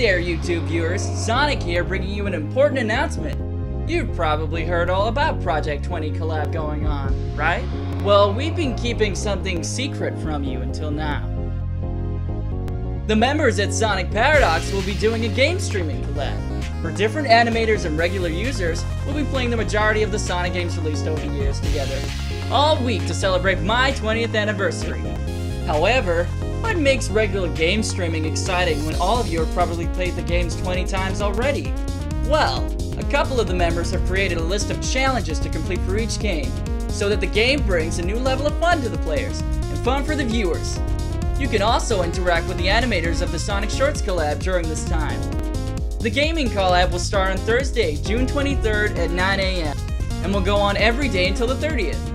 there, YouTube viewers. Sonic here bringing you an important announcement. You've probably heard all about Project 20 collab going on, right? Well, we've been keeping something secret from you until now. The members at Sonic Paradox will be doing a game streaming collab. For different animators and regular users, we'll be playing the majority of the Sonic games released over the years together, all week to celebrate my 20th anniversary. However, what makes regular game streaming exciting when all of you have probably played the games 20 times already? Well, a couple of the members have created a list of challenges to complete for each game, so that the game brings a new level of fun to the players, and fun for the viewers. You can also interact with the animators of the Sonic Shorts collab during this time. The gaming collab will start on Thursday, June 23rd at 9am, and will go on every day until the 30th.